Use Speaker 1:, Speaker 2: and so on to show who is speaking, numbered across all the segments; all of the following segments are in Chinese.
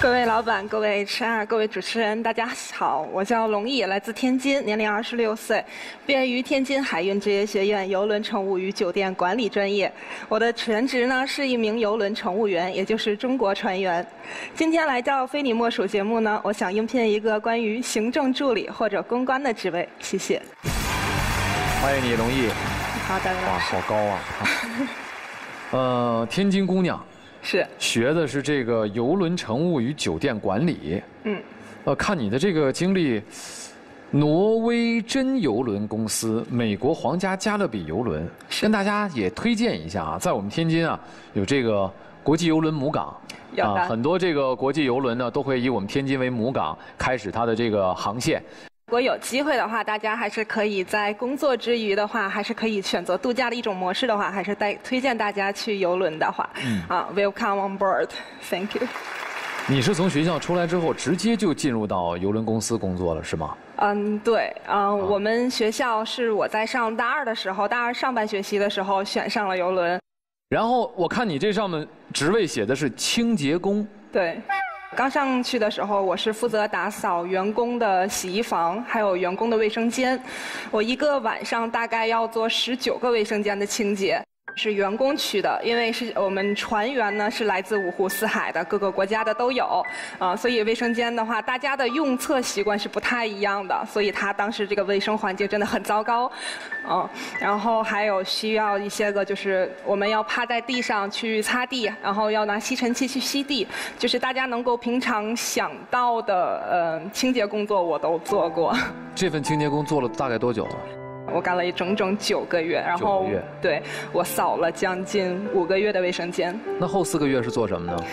Speaker 1: 各位老板、各位 HR、各位主持人，大家好，我叫龙毅，来自天津，年龄二十六岁，毕业于天津海运职业学院邮轮乘务与酒店管理专业。我的全职呢是一名邮轮乘务员，也就是中国船员。今天来到非你莫属节目呢，我想应聘一个关于行政助理或者公关的职位，谢谢。
Speaker 2: 欢迎你，龙毅。
Speaker 1: 好的。
Speaker 2: 哇，好高啊！呃，天津姑娘。
Speaker 1: 是。
Speaker 2: 学的是这个邮轮乘务与酒店管理。嗯，呃，看你的这个经历，挪威真邮轮公司、美国皇家加勒比邮轮，跟大家也推荐一下啊，在我们天津啊，有这个国际邮轮母港，
Speaker 1: 啊，
Speaker 2: 很多这个国际邮轮呢都会以我们天津为母港，开始它的这个航线。
Speaker 1: 如果有机会的话，大家还是可以在工作之余的话，还是可以选择度假的一种模式的话，还是带推荐大家去游轮的话，嗯啊，Welcome on board，Thank you。
Speaker 2: 你是从学校出来之后直接就进入到游轮公司工作了，是吗？
Speaker 1: 嗯，对，嗯，我们学校是我在上大二的时候，大二上半学期的时候选上了游轮。
Speaker 2: 然后我看你这上面职位写的是清洁工。
Speaker 1: 对。刚上去的时候，我是负责打扫员工的洗衣房，还有员工的卫生间。我一个晚上大概要做十九个卫生间的清洁。是员工区的，因为是我们船员呢是来自五湖四海的，各个国家的都有，啊，所以卫生间的话，大家的用厕习惯是不太一样的，所以他当时这个卫生环境真的很糟糕，嗯，然后还有需要一些个就是我们要趴在地上去擦地，然后要拿吸尘器去吸地，就是大家能够平常想到的呃清洁工作我都做过。
Speaker 2: 这份清洁工做了大概多久了？
Speaker 1: 我干了一整整九个月，然后对我扫了将近五个月的卫生间。
Speaker 2: 那后四个月是做什么呢？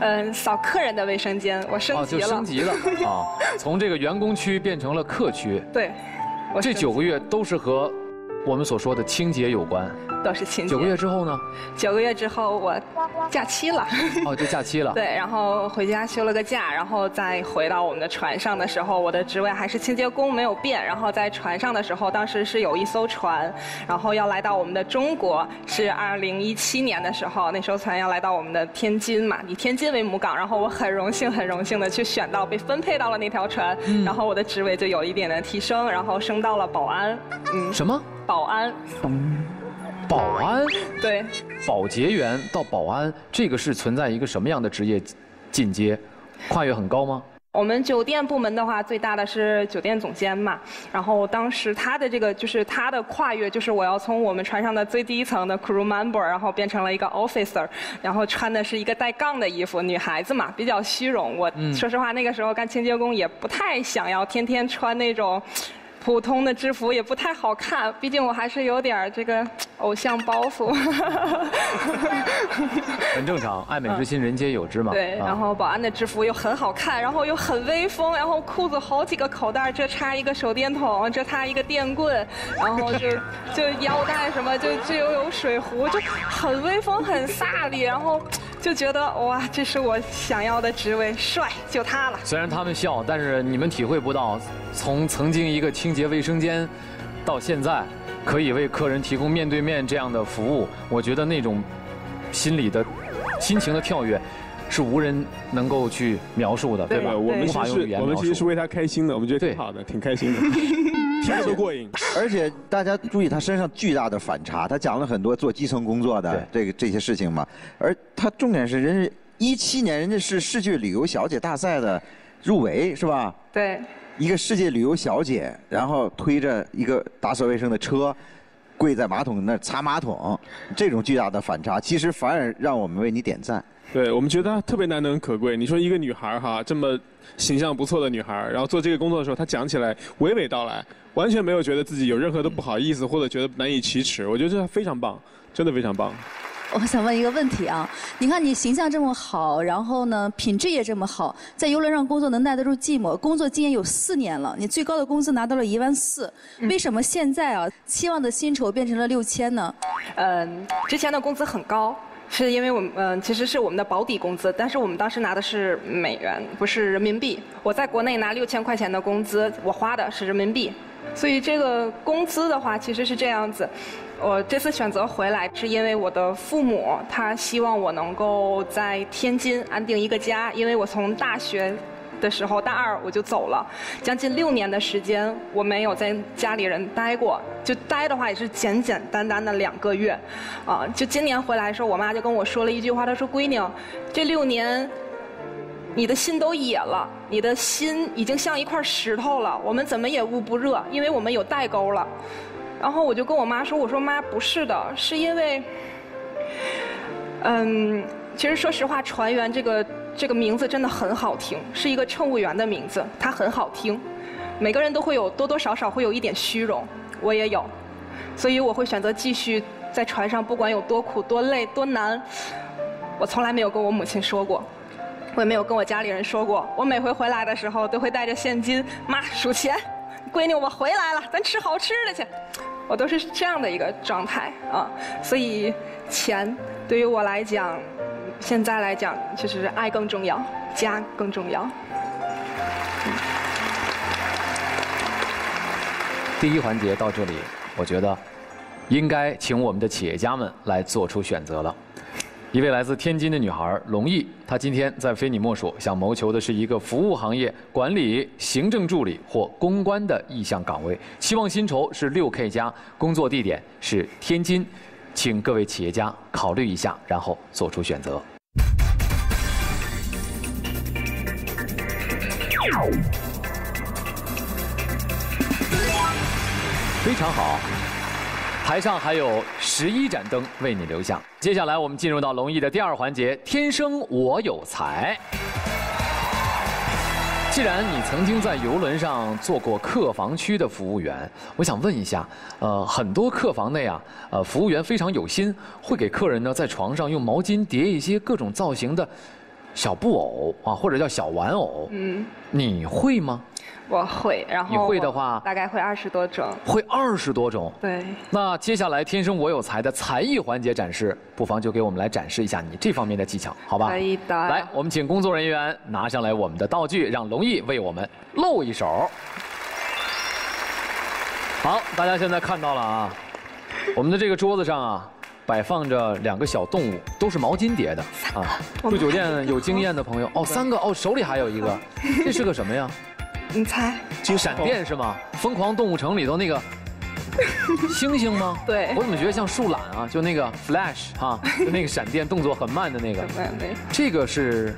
Speaker 1: 嗯，扫客人的卫生间，我升级了。
Speaker 2: 就升级了 啊，从这个员工区变成了客区。
Speaker 1: 对，
Speaker 2: 这九个月都是和。我们所说的清洁有关，
Speaker 1: 都是清洁。
Speaker 2: 九个月之后呢？
Speaker 1: 九个月之后我假期了。哦，
Speaker 2: 就假期了。
Speaker 1: 对，然后回家休了个假，然后再回到我们的船上的时候，我的职位还是清洁工，没有变。然后在船上的时候，当时是有一艘船，然后要来到我们的中国，是二零一七年的时候，那艘船要来到我们的天津嘛，以天津为母港。然后我很荣幸，很荣幸的去选到，被分配到了那条船，然后我的职位就有一点的提升，然后升到了保安。
Speaker 2: 嗯，什么？
Speaker 1: 保安，
Speaker 2: 保安，
Speaker 1: 对，
Speaker 2: 保洁员到保安，这个是存在一个什么样的职业进阶？跨越很高吗？
Speaker 1: 我们酒店部门的话，最大的是酒店总监嘛。然后当时他的这个就是他的跨越，就是我要从我们船上的最低层的 crew member，然后变成了一个 officer，然后穿的是一个带杠的衣服，女孩子嘛，比较虚荣。我说实话，那个时候干清洁工也不太想要天天穿那种。普通的制服也不太好看，毕竟我还是有点这个 偶像包袱。
Speaker 2: 很正常，爱美之心人皆有之嘛。
Speaker 1: 对，然后保安的制服又很好看，然后又很威风，然后裤子好几个口袋，这插一个手电筒，这插一个电棍，然后就 就腰带什么就就又有水壶，就很威风很飒利，然后。就觉得哇，这是我想要的职位，帅就他了。
Speaker 2: 虽然他们笑，但是你们体会不到，从曾经一个清洁卫生间，到现在可以为客人提供面对面这样的服务，我觉得那种心里的心情的跳跃。是无人能够去描述的，
Speaker 1: 对吧？
Speaker 3: 我们其实我们其实是为他开心的，我们觉得挺好的，挺开心的，听着都过瘾。
Speaker 4: 而且大家注意他身上巨大的反差，他讲了很多做基层工作的这个这些事情嘛。而他重点是，人家一七年人家是世界旅游小姐大赛的入围，是吧？
Speaker 1: 对。
Speaker 4: 一个世界旅游小姐，然后推着一个打扫卫生的车，跪在马桶那擦马桶，这种巨大的反差，其实反而让我们为你点赞。
Speaker 3: 对我们觉得特别难能可贵。你说一个女孩哈，这么形象不错的女孩，然后做这个工作的时候，她讲起来娓娓道来，完全没有觉得自己有任何的不好意思或者觉得难以启齿。我觉得这非常棒，真的非常棒。
Speaker 5: 我想问一个问题啊，你看你形象这么好，然后呢品质也这么好，在游轮上工作能耐得住寂寞，工作经验有四年了，你最高的工资拿到了一万四，为什么现在啊期望的薪酬变成了六千呢？
Speaker 1: 嗯，之前的工资很高。是因为我们嗯，其实是我们的保底工资，但是我们当时拿的是美元，不是人民币。我在国内拿六千块钱的工资，我花的是人民币，所以这个工资的话，其实是这样子。我这次选择回来，是因为我的父母他希望我能够在天津安定一个家，因为我从大学的时候大二我就走了，将近六年的时间我没有在家里人待过，就待的话也是简简单单的两个月，啊，就今年回来的时候，我妈就跟我说了一句话，她说：“闺女，这六年。”你的心都野了，你的心已经像一块石头了。我们怎么也捂不热，因为我们有代沟了。然后我就跟我妈说：“我说妈，不是的，是因为，嗯，其实说实话，船员这个这个名字真的很好听，是一个乘务员的名字，它很好听。每个人都会有多多少少会有一点虚荣，我也有，所以我会选择继续在船上，不管有多苦、多累、多难，我从来没有跟我母亲说过。”我也没有跟我家里人说过，我每回回来的时候都会带着现金，妈数钱，闺女我回来了，咱吃好吃的去，我都是这样的一个状态啊，所以钱对于我来讲，现在来讲就是爱更重要，家更重要。
Speaker 2: 第一环节到这里，我觉得应该请我们的企业家们来做出选择了。一位来自天津的女孩龙毅，她今天在非你莫属想谋求的是一个服务行业管理、行政助理或公关的意向岗位，期望薪酬是六 K 加，工作地点是天津，请各位企业家考虑一下，然后做出选择。非常好。台上还有十一盏灯为你留下。接下来我们进入到龙毅的第二环节——天生我有才。既然你曾经在游轮上做过客房区的服务员，我想问一下，呃，很多客房内啊，呃，服务员非常有心，会给客人呢在床上用毛巾叠一些各种造型的小布偶啊，或者叫小玩偶。嗯，你会吗？
Speaker 1: 我会，然后
Speaker 2: 你会的话，
Speaker 1: 大概会二十多种。
Speaker 2: 会二十多种。
Speaker 1: 对。
Speaker 2: 那接下来天生我有才的才艺环节展示，不妨就给我们来展示一下你这方面的技巧，好吧？
Speaker 1: 可以的。
Speaker 2: 来，我们请工作人员拿上来我们的道具，让龙毅为我们露一手。好，大家现在看到了啊，我们的这个桌子上啊，摆放着两个小动物，都是毛巾叠的啊。住酒店有经验的朋友，哦，三个哦，手里还有一个，这是个什么呀？
Speaker 1: 你猜？
Speaker 2: 就闪电是吗？疯狂动物城里头那个 星星吗？
Speaker 1: 对。
Speaker 2: 我怎么觉得像树懒啊？就那个 Flash 哈，就那个闪电动作很慢的那个。这个是？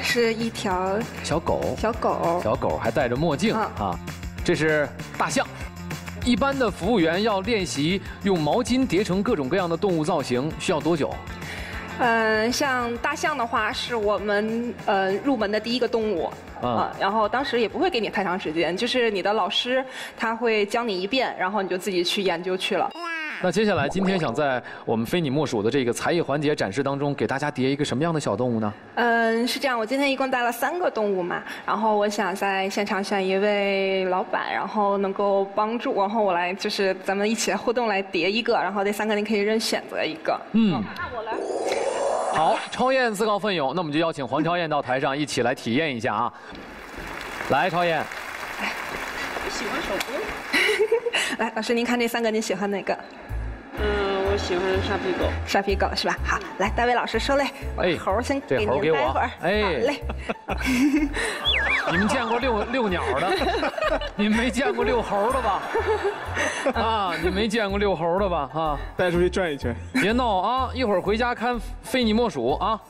Speaker 1: 是一条
Speaker 2: 小狗。
Speaker 1: 小狗。
Speaker 2: 小狗还戴着墨镜啊。这是大象。一般的服务员要练习用毛巾叠成各种各样的动物造型，需要多久？
Speaker 1: 嗯，像大象的话，是我们呃入门的第一个动物啊。然后当时也不会给你太长时间，就是你的老师他会教你一遍，然后你就自己去研究去了。
Speaker 2: 那接下来今天想在我们非你莫属的这个才艺环节展示当中，给大家叠一个什么样的小动物呢？
Speaker 1: 嗯，是这样，我今天一共带了三个动物嘛，然后我想在现场选一位老板，然后能够帮助，然后我来就是咱们一起来互动来叠一个，然后这三个您可以任选择一个。嗯，那我来。
Speaker 2: 好，超燕自告奋勇，那我们就邀请黄超燕到台上一起来体验一下啊！来，超燕。
Speaker 6: 我喜欢手工。
Speaker 1: 来，老师您看这三个，您喜欢哪个？
Speaker 6: 喜欢沙皮狗。
Speaker 1: 沙皮狗是吧？好，来，大卫老师收嘞。哎，猴先给您待会儿。哎，好嘞。
Speaker 2: 你们见过遛遛鸟的？你们没见过遛猴的吧？啊，你没见过遛猴的吧？啊，
Speaker 3: 带出去转一圈。
Speaker 2: 别闹啊！一会儿回家看非你莫属啊。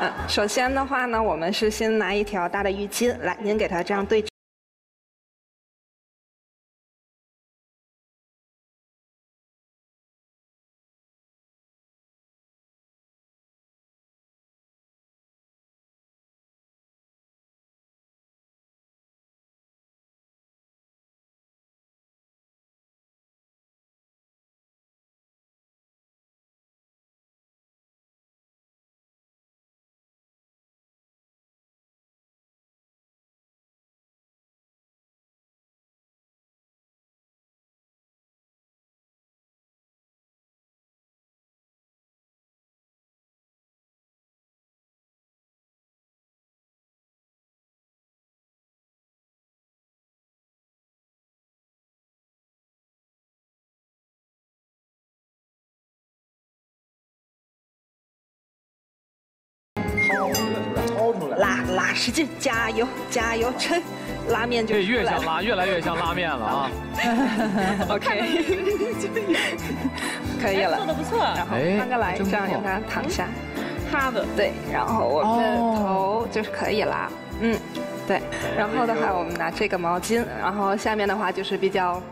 Speaker 1: 嗯，首先的话呢，我们是先拿一条大的浴巾，来，您给它这样对。拉拉，使劲，加油，加油，抻，拉面就
Speaker 2: 这越像拉，越来越像拉面了啊。
Speaker 1: OK，可以了，
Speaker 6: 做的不错。
Speaker 1: 然后翻过来，这样让它躺下。
Speaker 6: 趴的
Speaker 1: 对，然后我们的头就是可以啦。嗯，对。然后的话，我们拿这个毛巾，然后下面的话就是比较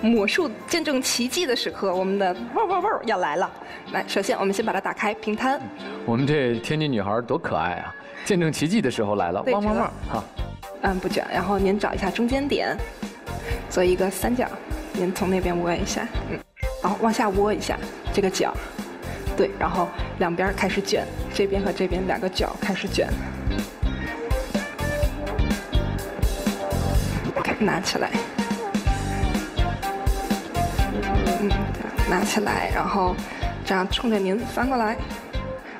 Speaker 1: 魔术见证奇迹的时刻，我们的汪汪汪要来了。来，首先我们先把它打开平摊。
Speaker 2: 我们这天津女孩多可爱啊！见证奇迹的时候来了，汪汪汪！
Speaker 1: 哈，嗯，不卷。然后您找一下中间点，做一个三角。您从那边窝一下，嗯，然后往下窝一下这个角。对，然后两边开始卷，这边和这边两个角开始卷。OK，拿起来，拿起来，然后这样冲着您翻过来。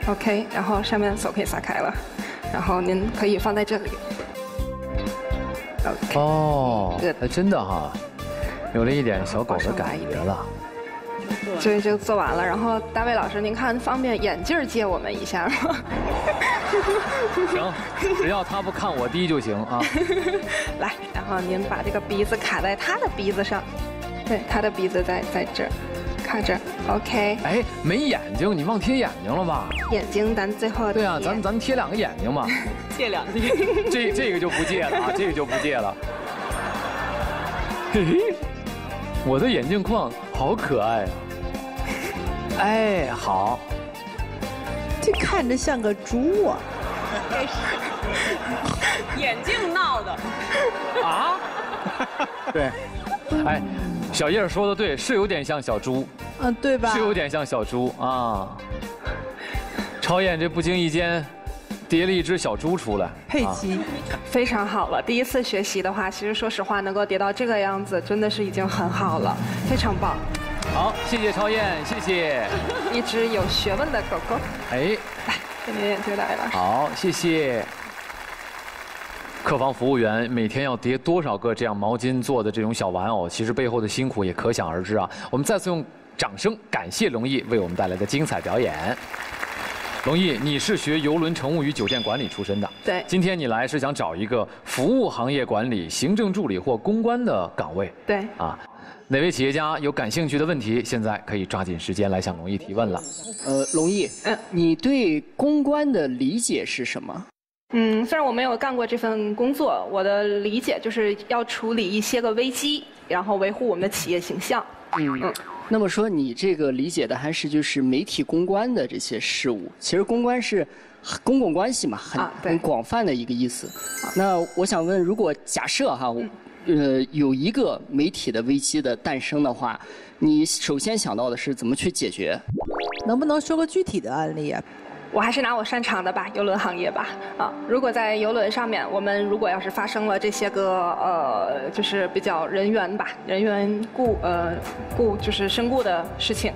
Speaker 1: OK，然后上面手可以撒开了，然后您可以放在这里。
Speaker 2: OK，哦，还真的哈，有了一点小狗的感觉了。
Speaker 1: 这就做完了，然后大卫老师，您看方便眼镜借我们一下吗？
Speaker 2: 行，只要他不看我低就行啊。
Speaker 1: 来，然后您把这个鼻子卡在他的鼻子上，对，他的鼻子在在这儿，卡这儿，OK。
Speaker 2: 哎，没眼睛，你忘贴眼睛了吧？
Speaker 1: 眼睛咱最后
Speaker 2: 对啊，咱咱贴两个眼睛嘛。
Speaker 6: 借两个。
Speaker 2: 这这个就不借了啊，这个就不借了。嘿嘿，我的眼镜框好可爱啊。哎，好，
Speaker 7: 这看着像个猪啊！
Speaker 6: 眼镜闹的啊？
Speaker 2: 对，哎，小叶说的对，是有点像小猪，
Speaker 7: 嗯，对吧？
Speaker 2: 是有点像小猪啊。超燕这不经意间叠了一只小猪出来，
Speaker 7: 佩奇，
Speaker 1: 非常好了。第一次学习的话，其实说实话，能够叠到这个样子，真的是已经很好了，非常棒。
Speaker 2: 好，谢谢超燕，谢谢。
Speaker 1: 一只有学问的狗狗。哎，来，给您眼镜戴了。
Speaker 2: 好，谢谢。客房服务员每天要叠多少个这样毛巾做的这种小玩偶，其实背后的辛苦也可想而知啊。我们再次用掌声感谢龙毅为我们带来的精彩表演。龙毅，你是学邮轮乘务与酒店管理出身的。
Speaker 1: 对。
Speaker 2: 今天你来是想找一个服务行业管理、行政助理或公关的岗位。
Speaker 1: 对。啊。
Speaker 2: 哪位企业家有感兴趣的问题？现在可以抓紧时间来向龙毅提问了。
Speaker 8: 呃，龙毅，嗯，你对公关的理解是什么？
Speaker 1: 嗯，虽然我没有干过这份工作，我的理解就是要处理一些个危机，然后维护我们的企业形象。
Speaker 8: 嗯，那么说你这个理解的还是就是媒体公关的这些事务。其实公关是公共关系嘛，很很广泛的一个意思。那我想问，如果假设哈。呃，有一个媒体的危机的诞生的话，你首先想到的是怎么去解决？
Speaker 7: 能不能说个具体的案例啊？
Speaker 1: 我还是拿我擅长的吧，邮轮行业吧。啊，如果在邮轮上面，我们如果要是发生了这些个呃，就是比较人员吧，人员故呃故就是身故的事情，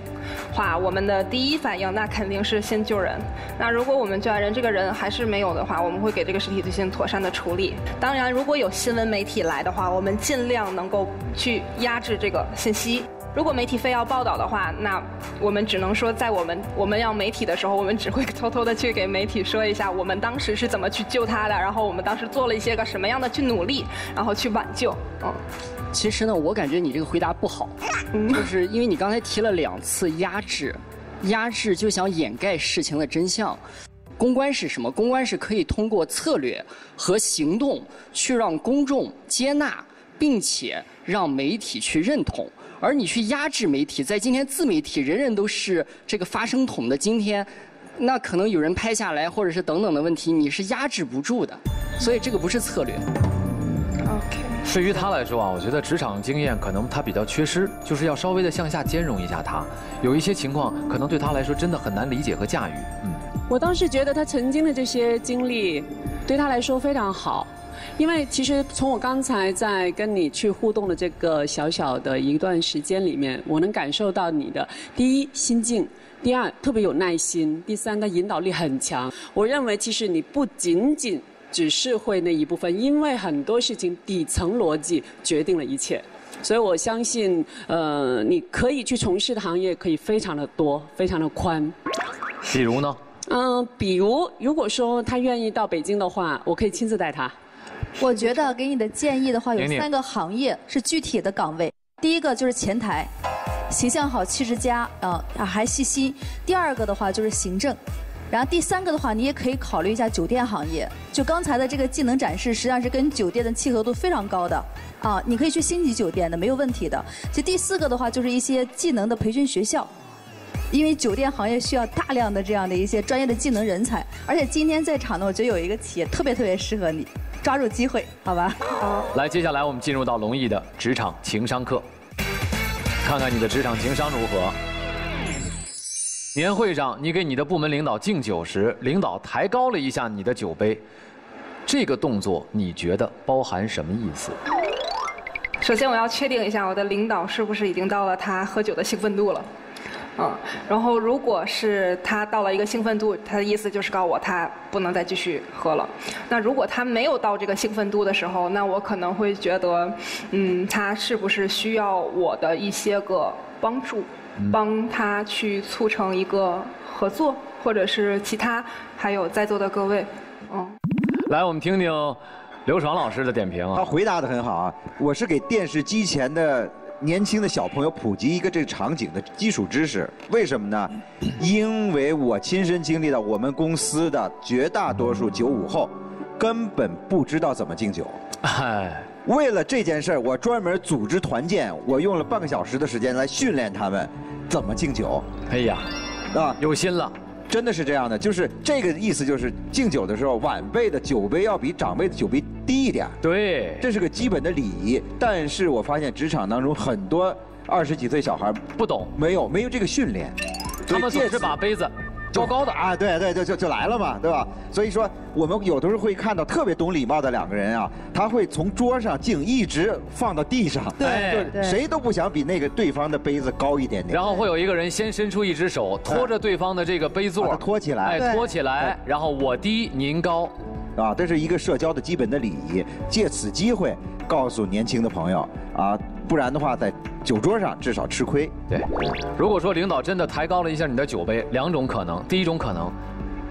Speaker 1: 话我们的第一反应那肯定是先救人。那如果我们救完人，这个人还是没有的话，我们会给这个尸体进行妥善的处理。当然，如果有新闻媒体来的话，我们尽量能够去压制这个信息。如果媒体非要报道的话，那我们只能说，在我们我们要媒体的时候，我们只会偷偷的去给媒体说一下，我们当时是怎么去救他的，然后我们当时做了一些个什么样的去努力，然后去挽救。嗯，
Speaker 8: 其实呢，我感觉你这个回答不好，就是因为你刚才提了两次压制，压制就想掩盖事情的真相。公关是什么？公关是可以通过策略和行动去让公众接纳，并且让媒体去认同。而你去压制媒体，在今天自媒体人人都是这个发声筒的今天，那可能有人拍下来，或者是等等的问题，你是压制不住的，所以这个不是策略。
Speaker 1: OK。
Speaker 2: 对于他来说啊，我觉得职场经验可能他比较缺失，就是要稍微的向下兼容一下他，有一些情况可能对他来说真的很难理解和驾驭。
Speaker 9: 嗯。我当时觉得他曾经的这些经历，对他来说非常好。因为其实从我刚才在跟你去互动的这个小小的一段时间里面，我能感受到你的第一心境，第二特别有耐心，第三他引导力很强。我认为其实你不仅仅只是会那一部分，因为很多事情底层逻辑决定了一切，所以我相信，呃，你可以去从事的行业可以非常的多，非常的宽。
Speaker 2: 比如呢？
Speaker 9: 嗯，比如如果说他愿意到北京的话，我可以亲自带他。
Speaker 5: 我觉得给你的建议的话，有三个行业是具体的岗位。第一个就是前台，形象好、气质佳，啊、还细心。第二个的话就是行政，然后第三个的话，你也可以考虑一下酒店行业。就刚才的这个技能展示，实际上是跟酒店的契合度非常高的，啊，你可以去星级酒店的，没有问题的。其实第四个的话，就是一些技能的培训学校。因为酒店行业需要大量的这样的一些专业的技能人才，而且今天在场呢，我觉得有一个企业特别特别适合你，抓住机会，好吧？好。
Speaker 2: 来，接下来我们进入到龙毅的职场情商课，看看你的职场情商如何。年会上，你给你的部门领导敬酒时，领导抬高了一下你的酒杯，这个动作你觉得包含什么意思？
Speaker 1: 首先，我要确定一下我的领导是不是已经到了他喝酒的兴奋度了。嗯，然后如果是他到了一个兴奋度，他的意思就是告诉我他不能再继续喝了。那如果他没有到这个兴奋度的时候，那我可能会觉得，嗯，他是不是需要我的一些个帮助，帮他去促成一个合作，或者是其他还有在座的各位，嗯。
Speaker 2: 来，我们听听刘爽老师的点评啊。
Speaker 4: 他回答的很好啊，我是给电视机前的年轻的小朋友普及一个这个场景的基础知识。为什么呢？因为我亲身经历了我们公司的绝大多数九五后根本不知道怎么敬酒。
Speaker 2: 哎，
Speaker 4: 为了这件事儿，我专门组织团建，我用了半个小时的时间来训练他们怎么敬酒。
Speaker 2: 哎呀，
Speaker 4: 啊，
Speaker 2: 有心了。
Speaker 4: 真的是这样的，就是这个意思，就是敬酒的时候，晚辈的酒杯要比长辈的酒杯低一点。
Speaker 2: 对，
Speaker 4: 这是个基本的礼仪。但是我发现职场当中很多二十几岁小孩
Speaker 2: 不懂，
Speaker 4: 没有没有这个训练，
Speaker 2: 他们总是把杯子高高的
Speaker 4: 啊，对对，就就就来了嘛，对吧？所以说我们有的时候会看到特别懂礼貌的两个人啊，他会从桌上敬一直放到地上，
Speaker 2: 对
Speaker 4: 就谁都不想比那个对方的杯子高一点点。
Speaker 2: 然后会有一个人先伸出一只手托着对方的这个杯座，
Speaker 4: 托起来，
Speaker 2: 哎，托起来，然后我低您高，
Speaker 4: 啊，这是一个社交的基本的礼仪。借此机会告诉年轻的朋友啊，不然的话在酒桌上至少吃亏。
Speaker 2: 对，如果说领导真的抬高了一下你的酒杯，两种可能，第一种可能。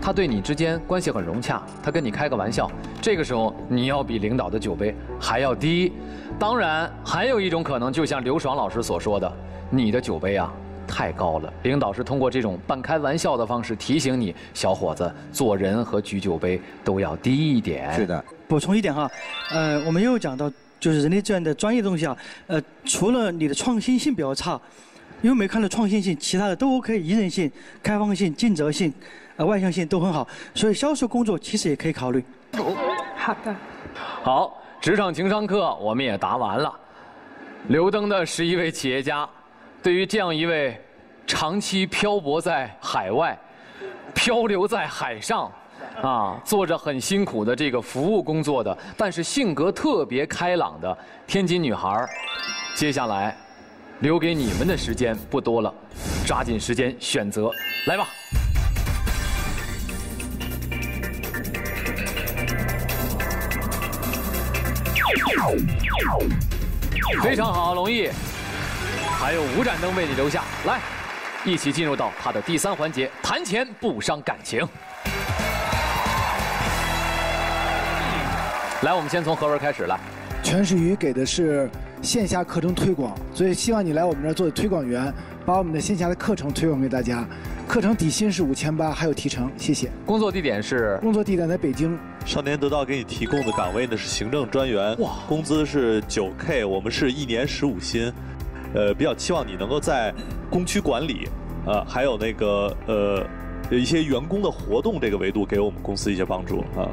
Speaker 2: 他对你之间关系很融洽，他跟你开个玩笑，这个时候你要比领导的酒杯还要低。当然，还有一种可能，就像刘爽老师所说的，你的酒杯啊太高了。领导是通过这种半开玩笑的方式提醒你，小伙子做人和举酒杯都要低一点。
Speaker 4: 是的，
Speaker 10: 补充一点哈，呃，我们又讲到就是人力资源的专业东西啊，呃，除了你的创新性比较差，因为没看到创新性，其他的都 OK，宜人性、开放性、尽责性。呃，外向性都很好，所以销售工作其实也可以考虑。
Speaker 1: 好的，
Speaker 2: 好，职场情商课我们也答完了。刘登的十一位企业家，对于这样一位长期漂泊在海外、漂流在海上，啊，做着很辛苦的这个服务工作的，但是性格特别开朗的天津女孩接下来留给你们的时间不多了，抓紧时间选择，来吧。非常好，龙毅，还有五盏灯为你留下。来，一起进入到他的第三环节——谈钱不伤感情。来，我们先从何文开始来。
Speaker 11: 全是鱼给的是线下课程推广，所以希望你来我们这儿做推广员，把我们的线下的课程推广给大家。课程底薪是五千八，还有提成，谢谢。
Speaker 2: 工作地点是？
Speaker 11: 工作地点在北京。
Speaker 12: 少年得到给你提供的岗位呢是行政专员，哇，工资是九 K，我们是一年十五薪，呃，比较期望你能够在工区管理，呃，还有那个呃一些员工的活动这个维度给我们公司一些帮助啊。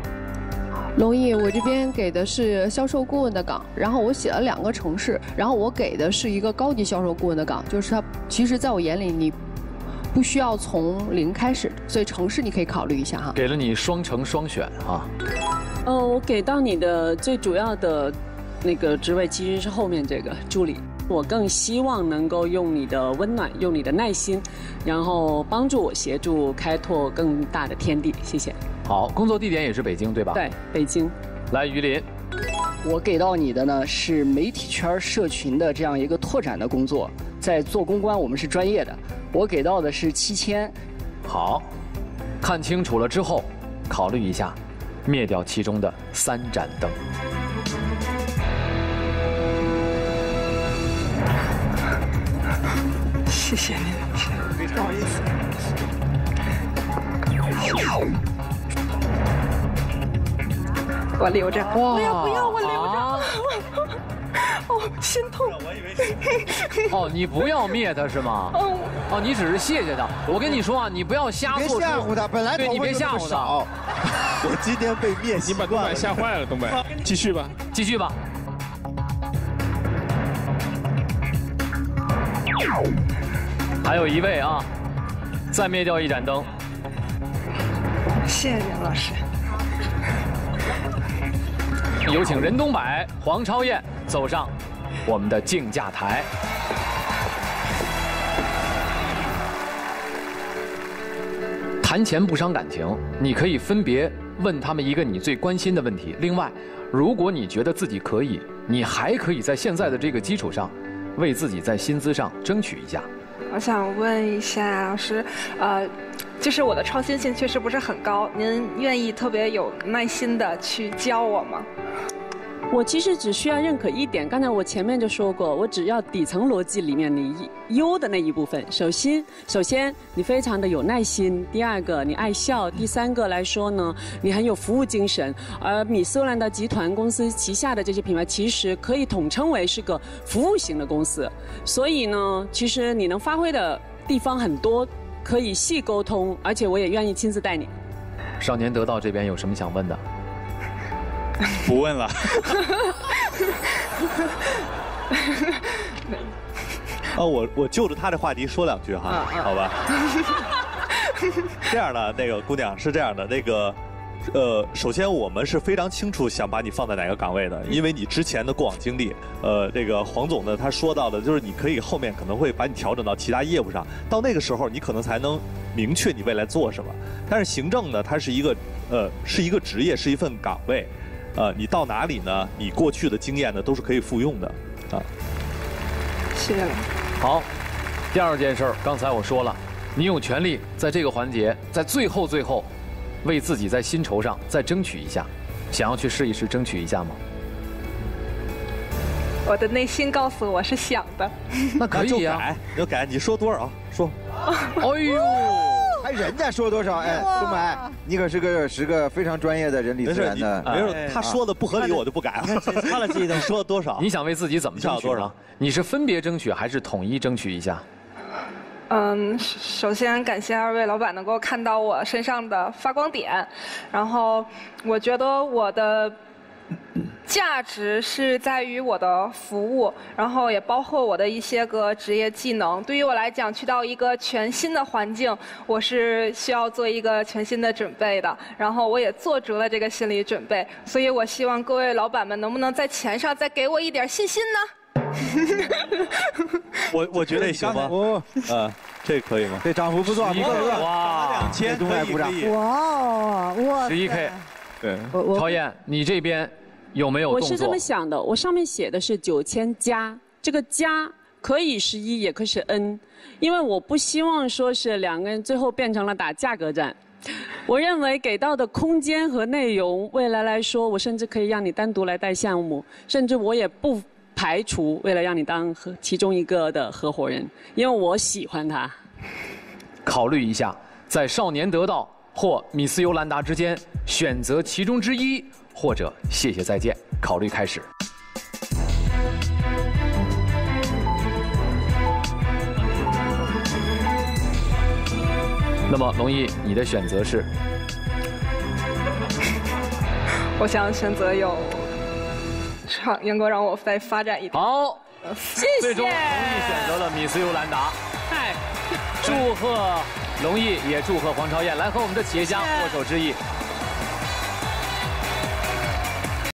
Speaker 13: 龙毅，我这边给的是销售顾问的岗，然后我写了两个城市，然后我给的是一个高级销售顾问的岗，就是他其实在我眼里你。不需要从零开始，所以城市你可以考虑一下哈。
Speaker 2: 给了你双城双选啊。
Speaker 9: 呃，我给到你的最主要的那个职位其实是后面这个助理。我更希望能够用你的温暖，用你的耐心，然后帮助我协助开拓更大的天地。谢谢。
Speaker 2: 好，工作地点也是北京对吧？
Speaker 9: 对，北京。
Speaker 2: 来，于林，
Speaker 8: 我给到你的呢是媒体圈社群的这样一个拓展的工作，在做公关，我们是专业的。我给到的是七千，
Speaker 2: 好，看清楚了之后，考虑一下，灭掉其中的三盏灯。
Speaker 1: 谢谢你，不好意思。我留着。不要不要，我留着。哦，心痛。
Speaker 2: 哦，你不要灭他是吗？哦。你只是谢谢他。我跟你说啊，你不要瞎做。
Speaker 4: 别吓唬他，本来
Speaker 2: 对你别吓唬他。
Speaker 4: 我今天被灭，
Speaker 3: 你把东北吓坏了，东北。继续吧，
Speaker 2: 继续吧。还有一位啊，再灭掉一盏灯。
Speaker 1: 谢谢老师。
Speaker 2: 有请任东柏、黄超燕走上我们的竞价台。谈钱不伤感情，你可以分别问他们一个你最关心的问题。另外，如果你觉得自己可以，你还可以在现在的这个基础上，为自己在薪资上争取一下。
Speaker 1: 我想问一下老师，呃，就是我的创新性确实不是很高，您愿意特别有耐心的去教我吗？
Speaker 9: 我其实只需要认可一点，刚才我前面就说过，我只要底层逻辑里面你优的那一部分。首先，首先你非常的有耐心；第二个，你爱笑；第三个来说呢，你很有服务精神。而米斯兰的集团公司旗下的这些品牌，其实可以统称为是个服务型的公司。所以呢，其实你能发挥的地方很多，可以细沟通，而且我也愿意亲自带你。
Speaker 2: 少年得道这边有什么想问的？
Speaker 12: 不问了。哦，我我就着他的话题说两句哈，好吧？这样的，那个姑娘是这样的，那个，呃，首先我们是非常清楚想把你放在哪个岗位的，因为你之前的过往经历。呃，这个黄总呢，他说到的就是你可以后面可能会把你调整到其他业务上，到那个时候你可能才能明确你未来做什么。但是行政呢，它是一个呃，是一个职业，是一份岗位。呃，你到哪里呢？你过去的经验呢，都是可以复用的，啊。
Speaker 1: 谢谢了。
Speaker 2: 好，第二件事儿，刚才我说了，你有权利在这个环节，在最后最后，为自己在薪酬上再争取一下，想要去试一试，争取一下吗？
Speaker 1: 我的内心告诉我是想的。
Speaker 2: 那可以
Speaker 12: 啊，改就改，你说多少说。
Speaker 2: 哎呦。
Speaker 4: 还 人家说多少？哎，东北，你可是个是个非常专业的人力资源的。
Speaker 12: 没事，他说的不合理，我就不改了。
Speaker 2: 他的记忆，
Speaker 12: 说多少？
Speaker 2: 你想为自己怎么争取呢？你是分别争取，还是统一争取一下？
Speaker 1: 嗯，首先感谢二位老板能够看到我身上的发光点，然后我觉得我的。价值是在于我的服务，然后也包括我的一些个职业技能。对于我来讲，去到一个全新的环境，我是需要做一个全新的准备的。然后我也做足了这个心理准备，所以我希望各位老板们能不能在钱上再给我一点信心呢？
Speaker 12: 我我觉得也行吧。哦，呃，这可以吗？
Speaker 4: 这涨幅不错，不错，不错。
Speaker 12: 哇，两千，
Speaker 4: 东海鼓掌。哇，
Speaker 2: 哇，十一 K。对，超燕，你这边有没有
Speaker 9: 我是这么想的，我上面写的是九千加，这个加可以是一，也可以是 n，因为我不希望说是两个人最后变成了打价格战。我认为给到的空间和内容，未来来说，我甚至可以让你单独来带项目，甚至我也不排除为了让你当和其中一个的合伙人，因为我喜欢他。
Speaker 2: 考虑一下，在少年得到。或米斯尤兰达之间选择其中之一，或者谢谢再见，考虑开始。那么龙毅，你的选择是？
Speaker 1: 我想选择有，让能够让我再发展一点。
Speaker 2: 好，
Speaker 9: 谢谢。
Speaker 2: 最终龙毅选择了米斯尤兰达。嗨，祝贺。龙毅也祝贺黄超燕来和我们的企业家握手致意。